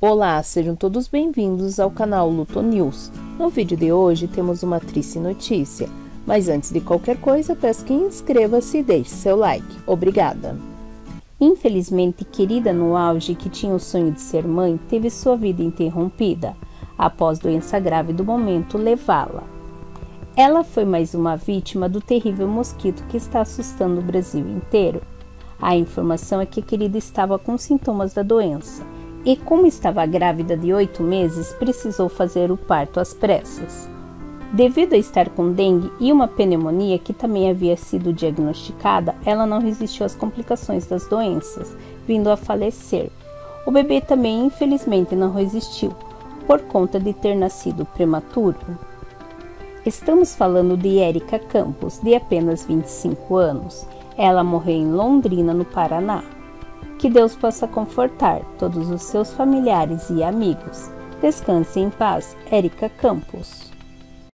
Olá, sejam todos bem-vindos ao canal Luto News. No vídeo de hoje temos uma triste notícia, mas antes de qualquer coisa peço que inscreva-se e deixe seu like. Obrigada! Infelizmente, querida no auge que tinha o sonho de ser mãe, teve sua vida interrompida após doença grave do momento levá-la. Ela foi mais uma vítima do terrível mosquito que está assustando o Brasil inteiro. A informação é que a querida estava com sintomas da doença e, como estava grávida de oito meses, precisou fazer o parto às pressas. Devido a estar com dengue e uma pneumonia que também havia sido diagnosticada, ela não resistiu às complicações das doenças, vindo a falecer. O bebê também, infelizmente, não resistiu, por conta de ter nascido prematuro. Estamos falando de Érica Campos, de apenas 25 anos. Ela morreu em Londrina, no Paraná. Que Deus possa confortar todos os seus familiares e amigos. Descanse em paz, Érica Campos.